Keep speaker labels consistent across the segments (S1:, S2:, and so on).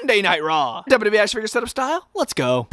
S1: Monday Night Raw. WWE action figure setup style. Let's go.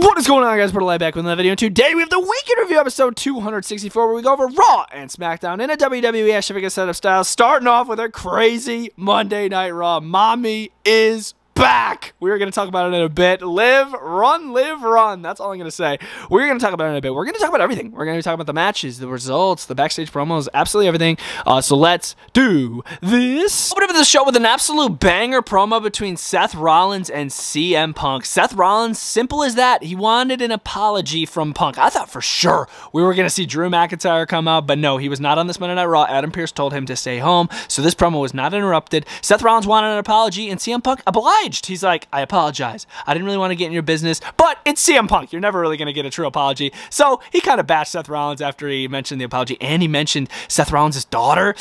S1: What is going on, guys? Light back with another video. and Today we have the Week in Review episode 264, where we go over Raw and SmackDown in a WWE action figure setup style. Starting off with a crazy Monday Night Raw. Mami is back. We're going to talk about it in a bit. Liv, run, live, run. That's all I'm going to say. We're going to talk about it in a bit. We're going to talk about everything. We're going to talk about the matches, the results, the backstage promos, absolutely everything. Uh, so let's do this. Open up the show with an absolute banger promo between Seth Rollins and CM Punk. Seth Rollins, simple as that. He wanted an apology from Punk. I thought for sure we were going to see Drew McIntyre come out, but no, he was not on this Monday Night Raw. Adam Pearce told him to stay home, so this promo was not interrupted. Seth Rollins wanted an apology, and CM Punk obliged. He's like, I apologize. I didn't really want to get in your business, but it's CM Punk. You're never really going to get a true apology. So he kind of bashed Seth Rollins after he mentioned the apology, and he mentioned Seth Rollins' daughter.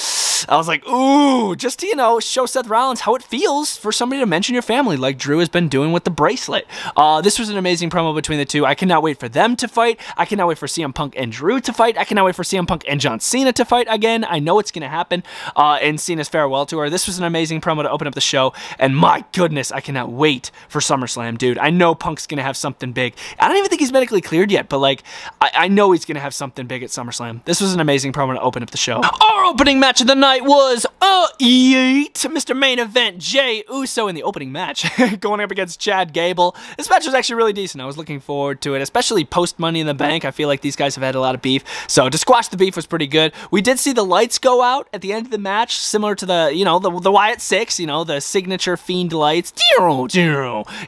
S1: I was like, ooh, just to, you know, show Seth Rollins how it feels for somebody to mention your family, like Drew has been doing with the bracelet. Uh, this was an amazing promo between the two. I cannot wait for them to fight. I cannot wait for CM Punk and Drew to fight. I cannot wait for CM Punk and John Cena to fight again. I know it's going to happen uh, in Cena's farewell tour. This was an amazing promo to open up the show, and my goodness, I cannot wait for SummerSlam, dude. I know Punk's going to have something big. I don't even think he's medically cleared yet, but like, I, I know he's going to have something big at SummerSlam. This was an amazing promo to open up the show. Our opening match of the night was Yeet, Mr. Main Event, Jey Uso in the opening match, going up against Chad Gable. This match was actually really decent. I was looking forward to it, especially post Money in the Bank. I feel like these guys have had a lot of beef, so to squash the beef was pretty good. We did see the lights go out at the end of the match, similar to the, you know, the, the Wyatt Sicks, you know, the signature Fiend lights.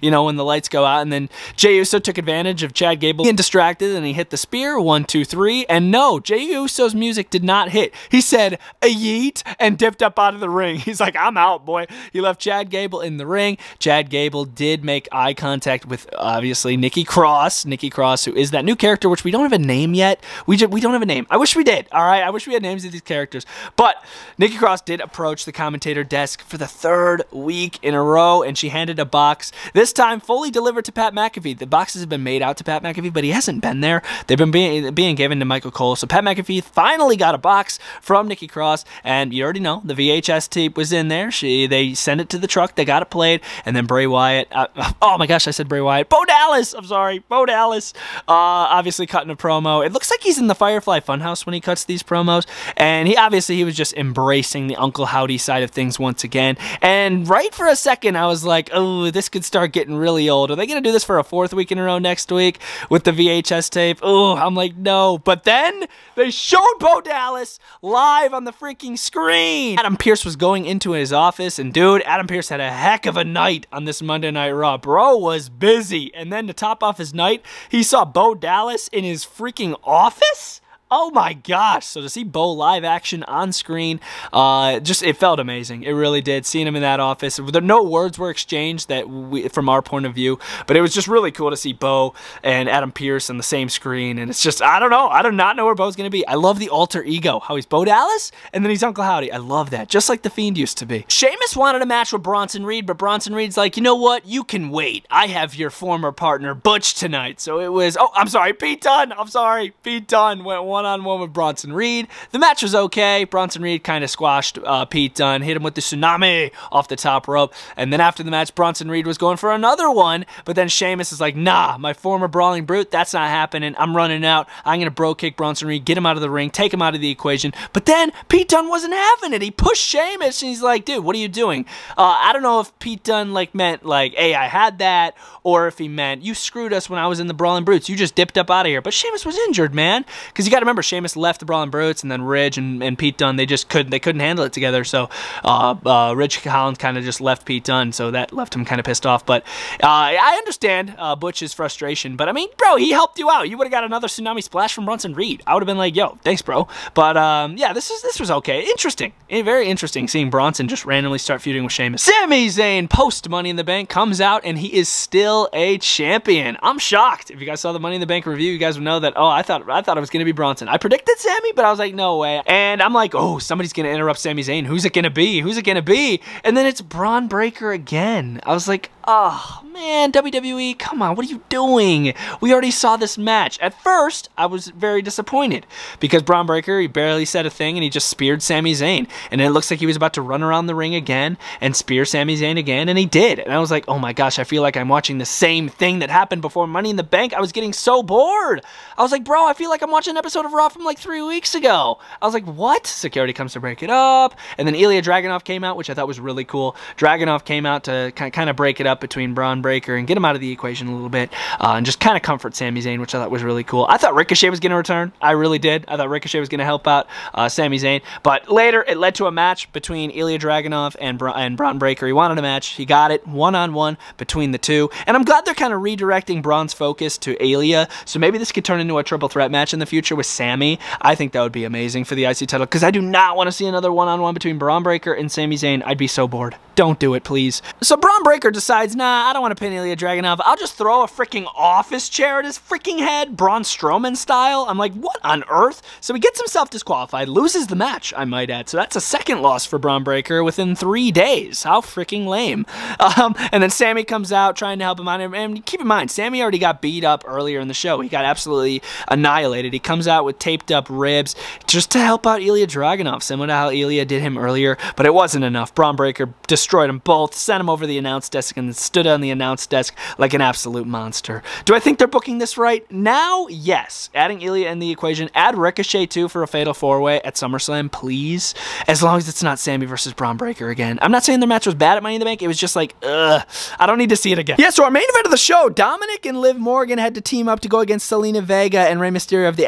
S1: You know, when the lights go out, and then Jey Uso took advantage of Chad Gable being distracted, and he hit the spear. One, two, three, and no, Jey Uso's music did not hit. He said a yeet and dipped up out of the ring. He's like, I'm out, boy. He left Chad Gable in the ring. Chad Gable did make eye contact with obviously Nikki Cross. Nikki Cross, who is that new character, which we don't have a name yet. We just, we don't have a name. I wish we did. All right, I wish we had names of these characters. But Nikki Cross did approach the commentator desk for the third week in a row, and she handed a box. This time, fully delivered to Pat McAfee. The boxes have been made out to Pat McAfee, but he hasn't been there. They've been being, being given to Michael Cole. So Pat McAfee finally got a box from Nikki Cross, and you already know the VHS tape was in there. She they sent it to the truck, they got it played, and then Bray Wyatt. Uh, oh my gosh, I said Bray Wyatt. Bo Dallas. I'm sorry, Bo Dallas. Uh, obviously cutting a promo. It looks like he's in the Firefly Funhouse when he cuts these promos, and he obviously he was just embracing the Uncle Howdy side of things once again. And right for a second, I was like, oh, this could start getting really old. Are they gonna do this for a fourth week in a row next week with the VHS tape? Oh, I'm like, no. But then they showed Bo Dallas live on the freaking screen. Adam Pearce was going into his office, and dude, Adam Pearce had a heck of a night on this Monday Night Raw. Bro was busy. And then to top off his night, he saw Bo Dallas in his freaking office? Oh my gosh! So to see Bo live action on screen, uh, just it felt amazing. It really did. Seeing him in that office, the, no words were exchanged that we, from our point of view, but it was just really cool to see Bo and Adam Pearce on the same screen. And it's just I don't know. I do not know where Bo's gonna be. I love the alter ego. How he's Bo Dallas and then he's Uncle Howdy. I love that. Just like the Fiend used to be. Sheamus wanted a match with Bronson Reed, but Bronson Reed's like, you know what? You can wait. I have your former partner Butch tonight. So it was. Oh, I'm sorry, Pete Dunne. I'm sorry, Pete Dunne went one on one with Bronson Reed. The match was okay. Bronson Reed kind of squashed uh, Pete Dunne, hit him with the tsunami off the top rope. And then after the match, Bronson Reed was going for another one. But then Sheamus is like, nah, my former brawling brute, that's not happening. I'm running out. I'm going to bro kick Bronson Reed, get him out of the ring, take him out of the equation. But then Pete Dunne wasn't having it. He pushed Sheamus and he's like, dude, what are you doing? Uh, I don't know if Pete Dunne like meant like, hey, I had that, or if he meant you screwed us when I was in the Brawling Brutes. You just dipped up out of here. But Sheamus was injured, man. Because you got to remember, Sheamus left the Brawling Brutes, and then Ridge and, and Pete Dunne, they just couldn't they couldn't handle it together. So uh, uh, Ridge Collins kind of just left Pete Dunne, so that left him kind of pissed off. But uh, I understand uh, Butch's frustration. But I mean, bro, he helped you out. You would have got another tsunami splash from Bronson Reed. I would have been like, yo, thanks, bro. But um, yeah, this is this was okay. Interesting, very interesting seeing Bronson just randomly start feuding with Sheamus. Sami Zayn post Money in the Bank comes out and he is still a champion. I'm shocked. If you guys saw the Money in the Bank review, you guys would know that. Oh, I thought I thought it was going to be Bronson. I predicted Sami, but I was like, no way. And I'm like, oh, somebody's gonna interrupt Sami Zayn. Who's it gonna be? Who's it gonna be? And then it's Bron Breakker again. I was like, oh man, WWE, come on, what are you doing? We already saw this match. At first, I was very disappointed because Bron Breakker, he barely said a thing and he just speared Sami Zayn. And it looks like he was about to run around the ring again and spear Sami Zayn again, and he did. And I was like, oh my gosh, I feel like I'm watching the same thing that happened before Money in the Bank. I was getting so bored. I was like, bro, I feel like I'm watching an episode of Raw from like three weeks ago. I was like, what? Security comes to break it up. And then Ilya Dragunov came out, which I thought was really cool. Dragunov came out to kind of break it up between Bron Breakker and get him out of the equation a little bit uh, and just kind of comfort Sami Zayn, which I thought was really cool. I thought Ricochet was going to return. I really did. I thought Ricochet was going to help out uh, Sami Zayn. But later, it led to a match between Ilya Dragunov and, Bra- and Bron Breakker. He wanted a match. He got it one on one between the two. And I'm glad they're kind of redirecting Bron's focus to Ilya. So maybe this could turn into a triple threat match in the future with Sami. I think that would be amazing for the IC title because I do not want to see another one on one between Bron Breakker and Sami Zayn. I'd be so bored. Don't do it, please. So Bron Breakker decides, nah, I don't want to pin Ilya Dragunov. I'll just throw a freaking office chair at his freaking head, Braun Strowman style. I'm like, what on earth? So he gets himself disqualified, loses the match, I might add. So that's a second loss for Bron Breakker within three days. How freaking lame. Um, and then Sami comes out trying to help him out. And keep in mind, Sami already got beat up earlier in the show. He got absolutely annihilated. He comes out with taped up ribs just to help out Ilya Dragunov, similar to how Ilya did him earlier. But it wasn't enough. Bron Breakker destroyed them both, sent him over the announce desk, and stood on the announce desk like an absolute monster. Do I think they're booking this right? Now, yes. Adding Ilya in the equation. Add Ricochet, too, for a fatal four-way at SummerSlam, please. As long as it's not Sami versus Bron Breakker again. I'm not saying their match was bad at Money in the Bank. It was just like, ugh. I don't need to see it again. Yeah, so our main event of the show, Dominic and Liv Morgan had to team up to go against Zelina Vega and Rey Mysterio of the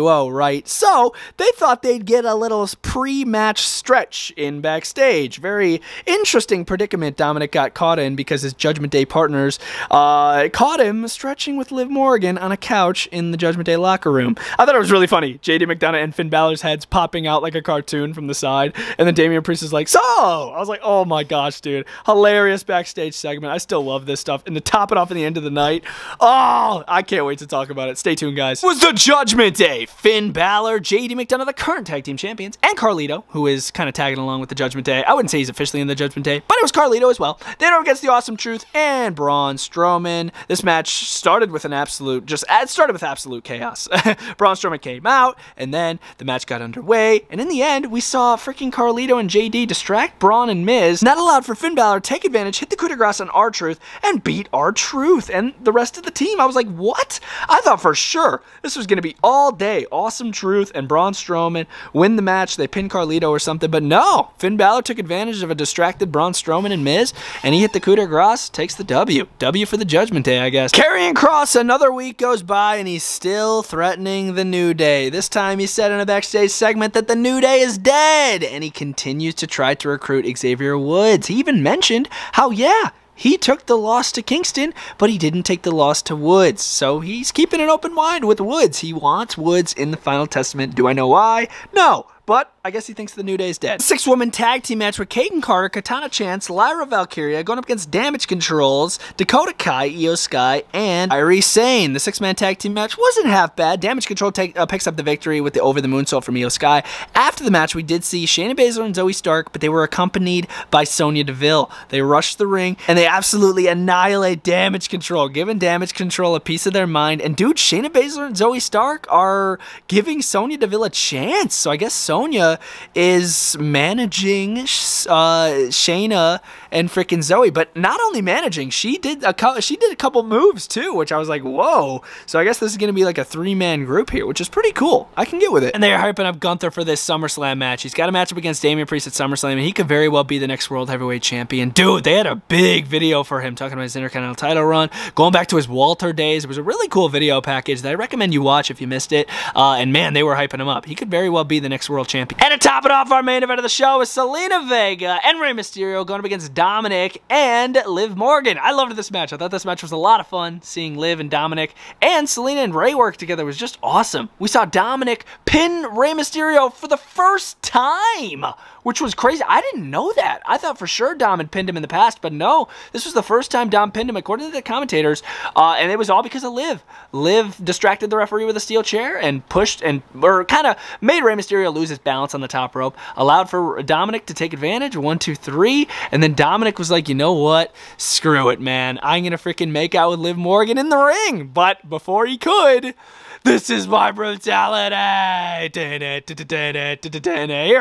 S1: LWO, right? So, they thought they'd get a little pre-match stretch in backstage. Very interesting predicament Dominic got caught in because his Judgment Day partners uh, caught him stretching with Liv Morgan on a couch in the Judgment Day locker room. I thought it was really funny. JD McDonagh and Finn Balor's heads popping out like a cartoon from the side, and then Damian Priest is like, "So," I was like, "Oh my gosh, dude, hilarious backstage segment." I still love this stuff. And to top it off in the end of the night, oh, I can't wait to talk about it. Stay tuned, guys. It was the Judgment Day. Finn Balor, JD McDonagh, the current tag team champions, and Carlito, who is kind of tagging along with the Judgment Day. I wouldn't say he's officially in the Judgment Day, but it was Carlito as well. Then don't against the Awesome Truth and Braun Strowman. This match started with an absolute, just it started with absolute chaos. Braun Strowman came out, and then the match got underway, and in the end, we saw freaking Carlito and JD distract Braun and Miz, not allowed for Finn Balor take advantage, hit the coup de grace on R-Truth, and beat R-Truth and the rest of the team. I was like, what? I thought for sure this was going to be all day. Awesome Truth and Braun Strowman win the match. They pin Carlito or something, but no. Finn Balor took advantage of a distracted Braun Strowman and Miz, and he hit the coup de grace, takes the W. W for the Judgment Day, I guess. Karrion Kross, another week goes by, and he's still threatening the New Day. This time he said in a backstage segment that the New Day is dead, and he continues to try to recruit Xavier Woods. He even mentioned how, yeah, he took the loss to Kingston, but he didn't take the loss to Woods. So he's keeping an open mind with Woods. He wants Woods in the final testament. Do I know why? No. But I guess he thinks the New Day is dead. Six woman tag team match with Kayden Carter, Katana Chance, Lyra Valkyria going up against Damage Controls, Dakota Kai, Iyo Sky, and Kairi Sane. The six man tag team match wasn't half bad. Damage Control take, uh, picks up the victory with the over the moonsault from Iyo Sky. After the match, we did see Shayna Baszler and Zoey Stark, but they were accompanied by Sonya Deville. They rushed the ring and they absolutely annihilate Damage Control, giving Damage Control a piece of their mind. And dude, Shayna Baszler and Zoey Stark are giving Sonya Deville a chance. So I guess Sonya Is managing uh, Shayna and freaking Zoey, but not only managing, she did a she did a couple moves too, which I was like, whoa. So I guess this is gonna be like a three man group here, which is pretty cool. I can get with it. And they are hyping up Gunther for this SummerSlam match. He's got a matchup against Damian Priest at SummerSlam, and he could very well be the next World Heavyweight Champion. Dude, they had a big video for him talking about his Intercontinental title run, going back to his Walter days. It was a really cool video package that I recommend you watch if you missed it. Uh, and man, they were hyping him up. He could very well be the next world champion. And to top it off, our main event of the show is Zelina Vega and Rey Mysterio going up against Dominic and Liv Morgan. I loved this match. I thought this match was a lot of fun. Seeing Liv and Dominic and Selena and Rey work together was just awesome. We saw Dominic pin Rey Mysterio for the first time. which was crazy. I didn't know that. I thought for sure Dom had pinned him in the past, but no, this was the first time Dom pinned him, according to the commentators, uh, and it was all because of Liv. Liv distracted the referee with a steel chair and pushed and or kind of made Rey Mysterio lose his balance on the top rope, allowed for Dominic to take advantage. One, two, three, and then Dominic was like, you know what? Screw it, man. I'm gonna freaking make out with Liv Morgan in the ring. But before he could. This is my brutality. Here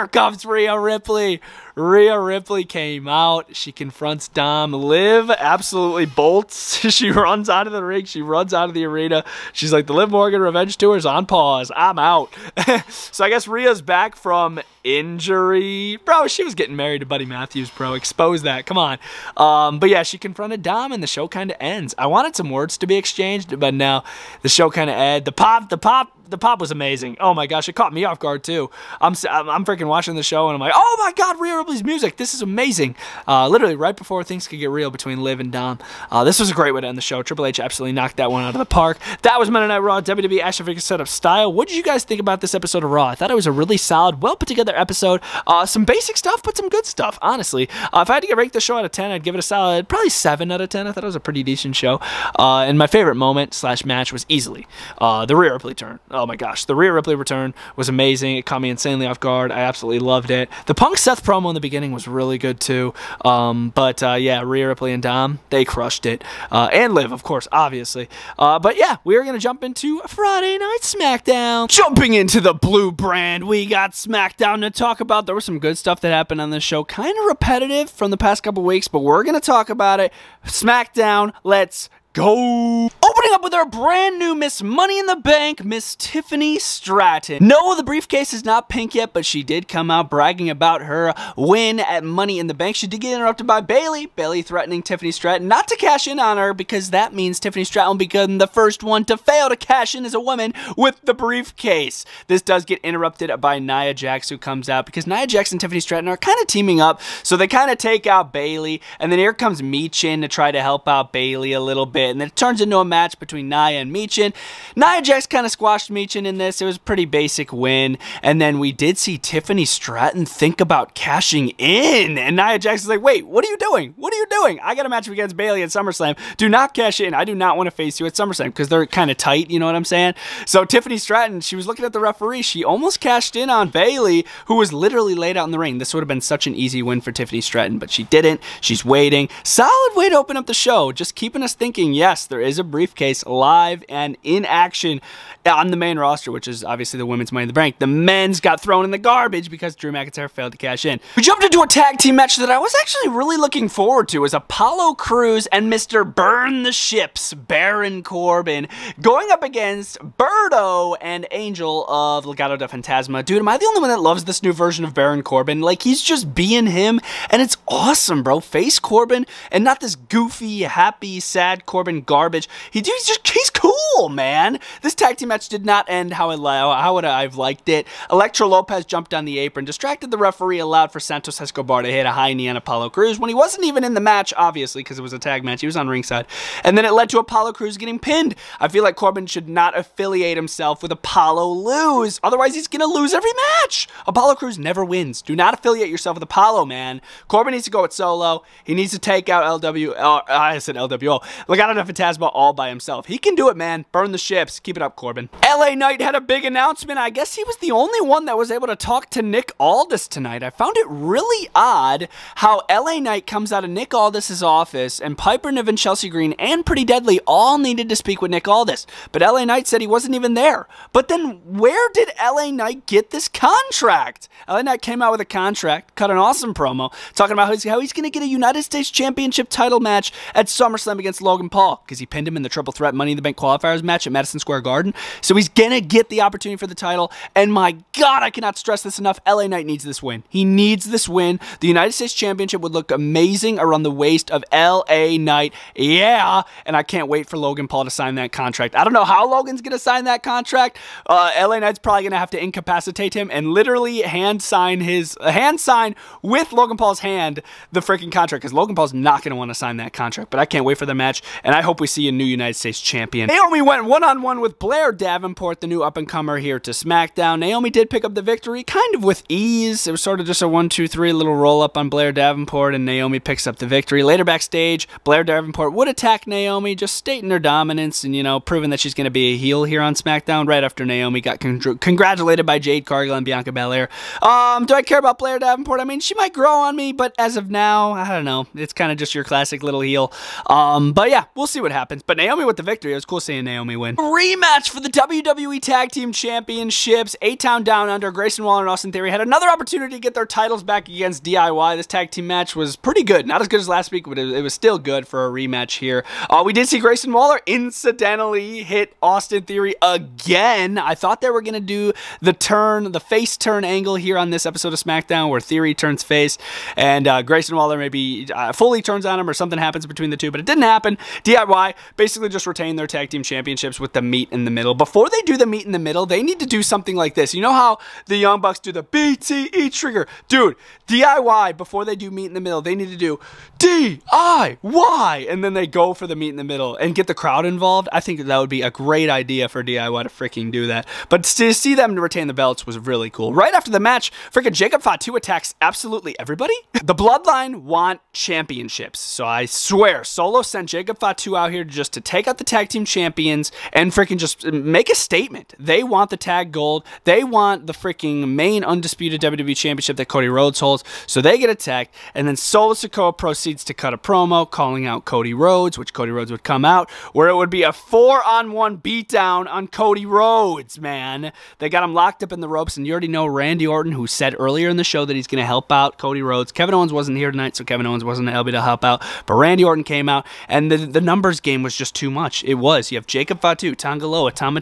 S1: comes Rhea Ripley. Rhea Ripley came out. She confronts Dom. Liv absolutely bolts. she runs out of the ring. She runs out of the arena. She's like, the Liv Morgan Revenge Tour is on pause. I'm out. so I guess Rhea's back from injury. Bro, she was getting married to Buddy Matthews, bro. Expose that. Come on. Um, but yeah, she confronted Dom and the show kind of ends. I wanted some words to be exchanged, but now the show kind of ends. The pop, the pop the pop was amazing. Oh my gosh, it caught me off guard too. I'm I'm freaking watching the show and I'm like, oh my god, Rhea Ripley's music. This is amazing. Uh, literally right before things could get real between Liv and Dom. Uh, this was a great way to end the show. Triple H absolutely knocked that one out of the park. That was Monday Night Raw WWE Action Figure Setup Style. What did you guys think about this episode of Raw? I thought it was a really solid, well put together episode. Uh, some basic stuff, but some good stuff. Honestly, uh, if I had to get rank the show out of ten, I'd give it a solid, probably seven out of ten. I thought it was a pretty decent show. Uh, and my favorite moment slash match was easily uh, the Rhea Ripley turn. Oh my gosh, the Rhea Ripley return was amazing. It caught me insanely off guard. I absolutely loved it. The Punk Seth promo in the beginning was really good too. Um, but uh, yeah, Rhea Ripley and Dom, they crushed it. Uh, and Liv, of course, obviously. Uh, but yeah, we are going to jump into Friday Night SmackDown. Jumping into the blue brand, we got SmackDown to talk about. There was some good stuff that happened on this show. Kind of repetitive from the past couple weeks, but we're going to talk about it. SmackDown, let's go. Opening up with our brand new Miss Money in the Bank, Miss Tiffany Stratton. No, the briefcase is not pink yet, but she did come out bragging about her win at Money in the Bank. She did get interrupted by Bayley. Bayley threatening Tiffany Stratton not to cash in on her because that means Tiffany Stratton will become the first one to fail to cash in as a woman with the briefcase. This does get interrupted by Nia Jax, who comes out because Nia Jax and Tiffany Stratton are kind of teaming up, so they kind of take out Bayley and then here comes Michin to try to help out Bayley a little bit, and then it turns into a match between Nia and Michin. Nia Jax kind of squashed Michin in this. It was a pretty basic win. And then we did see Tiffany Stratton think about cashing in. And Nia Jax is like, wait, what are you doing? What are you doing? I got a match against Bayley at SummerSlam. Do not cash in. I do not want to face you at SummerSlam because they're kind of tight. You know what I'm saying? So Tiffany Stratton, she was looking at the referee. She almost cashed in on Bayley, who was literally laid out in the ring. This would have been such an easy win for Tiffany Stratton, but she didn't. She's waiting. Solid way to open up the show. Just keeping us thinking, yes, there is a briefcase live and in action on the main roster, which is obviously the women's Money in the Bank. The men's got thrown in the garbage because Drew McIntyre failed to cash in. We jumped into a tag team match that I was actually really looking forward to. as Apollo Crews and Mr. Burn the Ships, Baron Corbin, going up against Berto and Angel of Legado de Fantasma. Dude, am I the only one that loves this new version of Baron Corbin? Like, he's just being him, and it's awesome, bro. Face Corbin, and not this goofy, happy, sad Corbin garbage. He, he's just, he's cool, man. This tag team match did not end how, I how would I've liked it. Elektra Lopez jumped on the apron, distracted the referee, allowed for Santos Escobar to hit a high knee on Apollo Crews when he wasn't even in the match, obviously, because it was a tag match. He was on ringside. And then it led to Apollo Crews getting pinned. I feel like Corbin should not affiliate himself with Apollo lose. Otherwise, he's going to lose every match. Apollo Crews never wins. Do not affiliate yourself with Apollo, man. Corbin needs to go with solo. He needs to take out LW. Uh, I said LWO. Legado del Fantasma all by himself. He can do it, man. Burn the ships. Keep it up, Corbin. LA Knight had a big announcement. I guess he was the only one that was able to talk to Nick Aldis tonight. I found it really odd how LA Knight comes out of Nick Aldis's office and Piper Niven, Chelsea Green, and Pretty Deadly all needed to speak with Nick Aldis. But LA Knight said he wasn't even there. But then where did LA Knight get this contract? LA Knight came out with a contract, cut an awesome promo, talking about how he's going to get a United States Championship title match at SummerSlam against Logan Paul because he pinned him in the Triple Threat Money in the Bank qualifiers match at Madison Square Garden. So he's going to get the opportunity for the title. And my God, I cannot stress this enough. LA Knight needs this win. He needs this win. The United States Championship would look amazing around the waist of LA Knight. Yeah. And I can't wait for Logan Paul to sign that contract. I don't know how Logan's going to sign that contract. Uh, LA Knight's probably going to have to incapacitate him and literally hand sign his uh, hand sign with Logan Paul's hand the freaking contract because Logan Paul's not going to want to sign that contract. But I can't wait for the match. And I hope we see a new United United States champion. Naomi went one on one with Blair Davenport, the new up and comer here to SmackDown. Naomi did pick up the victory kind of with ease. It was sort of just a one, two, three little roll up on Blair Davenport, and Naomi picks up the victory. Later backstage, Blair Davenport would attack Naomi, just stating her dominance and, you know, proving that she's going to be a heel here on SmackDown right after Naomi got con congratulated by Jade Cargill and Bianca Belair. Um, do I care about Blair Davenport? I mean, she might grow on me, but as of now, I don't know. It's kind of just your classic little heel. Um, but yeah, we'll see what happens. But Naomi with the victory. It was cool seeing Naomi win. Rematch for the WWE Tag Team Championships. A-Town Down Under. Grayson Waller and Austin Theory had another opportunity to get their titles back against DIY. This tag team match was pretty good. Not as good as last week, but it, it was still good for a rematch here. Uh, we did see Grayson Waller incidentally hit Austin Theory again. I thought they were going to do the turn, the face turn angle here on this episode of SmackDown where Theory turns face and uh, Grayson Waller maybe uh, fully turns on him or something happens between the two, but it didn't happen. DIY basically just retain their tag team championships with the meet in the middle. Before they do the meet in the middle, they need to do something like this. You know how the Young Bucks do the BTE trigger? Dude, DIY, before they do meet in the middle, they need to do D-I-Y, and then they go for the meet in the middle and get the crowd involved. I think that would be a great idea for DIY to freaking do that. But to see them retain the belts was really cool. Right after the match, freaking Jacob Fatu attacks absolutely everybody. The Bloodline want championships, so I swear, Solo sent Jacob Fatu out here just to take out the tag team champions and freaking just make a statement. They want the tag gold. They want the freaking main undisputed WWE championship that Cody Rhodes holds. So they get attacked, and then Solo Sikoa proceeds to cut a promo calling out Cody Rhodes, which Cody Rhodes would come out, where it would be a four-on-one beatdown on Cody Rhodes, man. They got him locked up in the ropes, and you already know Randy Orton, who said earlier in the show that he's going to help out Cody Rhodes. Kevin Owens wasn't here tonight, so Kevin Owens wasn't able to help out, but Randy Orton came out, and the, the numbers game was just too much. It was. You have Jacob Fatu, Tanga Loa, Tama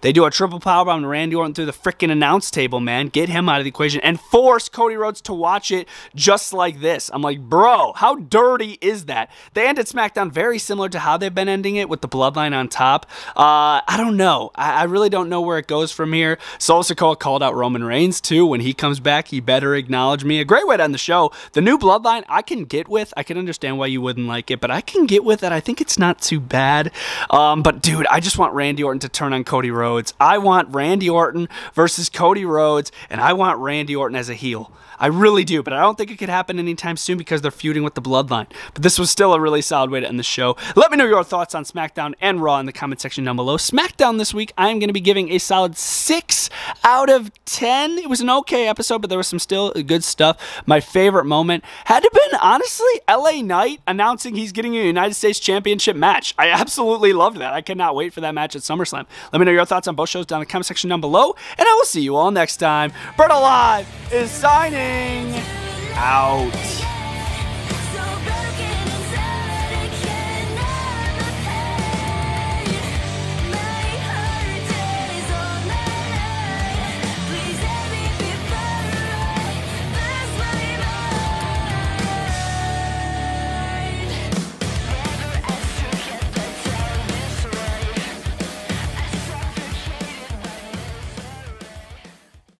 S1: They do a triple powerbomb to Randy Orton through the freaking announce table, man. Get him out of the equation and force Cody Rhodes to watch it just like this. I'm like, bro, how dirty is that? They ended SmackDown very similar to how they've been ending it with the bloodline on top. Uh, I don't know. I, I, really don't know where it goes from here. Solo Sikoa called out Roman Reigns too. When he comes back, he better acknowledge me. A great way to end the show. The new bloodline, I can get with. I can understand why you wouldn't like it, but I can get with it. I think it's not too bad. Um, but dude, I just want Randy Orton to turn on Cody Rhodes. I want Randy Orton versus Cody Rhodes, and I want Randy Orton as a heel. I really do, but I don't think it could happen anytime soon because they're feuding with the Bloodline. But this was still a really solid way to end the show. Let me know your thoughts on SmackDown and Raw in the comment section down below. SmackDown this week, I'm going to be giving a solid 6 out of 10. It was an okay episode, but there was some still good stuff. My favorite moment had to been, honestly, LA Knight announcing he's getting a United States Championship match. I absolutely loved that. I cannot wait for that match at SummerSlam. Let me know your thoughts on both shows down in the comment section down below, and I will see you all next time. BrettO Live is signing out.